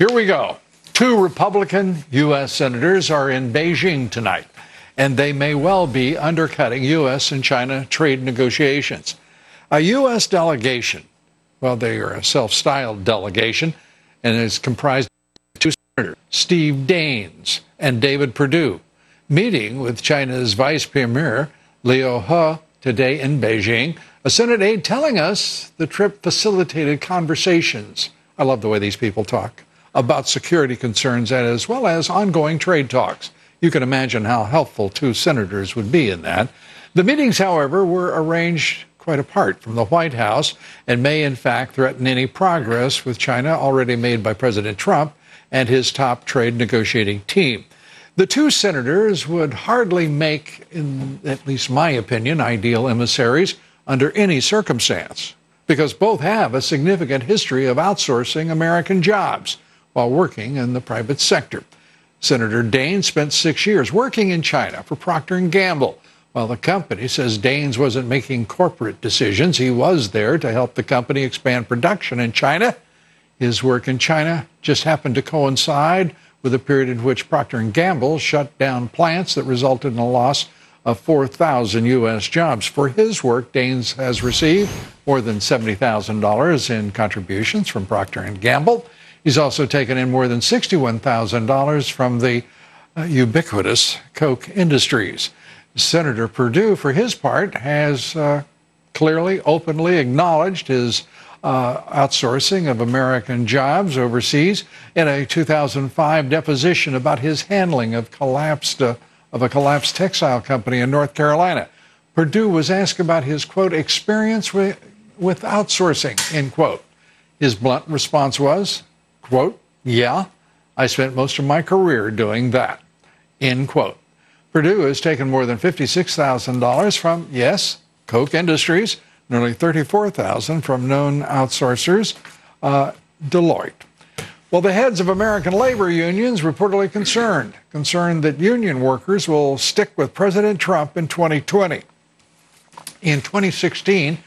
Here we go. Two Republican U.S. senators are in Beijing tonight, and they may well be undercutting U.S. and China trade negotiations. A U.S. delegation, well, they are a self styled delegation, and is comprised of two senators, Steve Daines and David Perdue, meeting with China's Vice Premier Liu He today in Beijing. A Senate aide telling us the trip facilitated conversations. I love the way these people talk about security concerns and as well as ongoing trade talks. You can imagine how helpful two senators would be in that. The meetings, however, were arranged quite apart from the White House and may, in fact, threaten any progress with China already made by President Trump and his top trade negotiating team. The two senators would hardly make, in at least my opinion, ideal emissaries under any circumstance because both have a significant history of outsourcing American jobs while working in the private sector. Senator Daines spent six years working in China for Procter & Gamble. While the company says Daines wasn't making corporate decisions, he was there to help the company expand production in China. His work in China just happened to coincide with a period in which Procter & Gamble shut down plants that resulted in a loss of 4,000 U.S. jobs. For his work, Daines has received more than $70,000 in contributions from Procter & Gamble. He's also taken in more than $61,000 from the uh, ubiquitous Koch Industries. Senator Perdue, for his part, has uh, clearly, openly acknowledged his uh, outsourcing of American jobs overseas in a 2005 deposition about his handling of collapsed uh, of a collapsed textile company in North Carolina. Perdue was asked about his quote experience with, with outsourcing end quote. His blunt response was, quote, yeah, I spent most of my career doing that, end quote. Perdue has taken more than $56,000 from, yes, Koch Industries, nearly 34,000 from known outsourcers, uh, Deloitte. Well, the heads of American labor unions reportedly concerned, concerned that union workers will stick with President Trump in 2020. In 2016,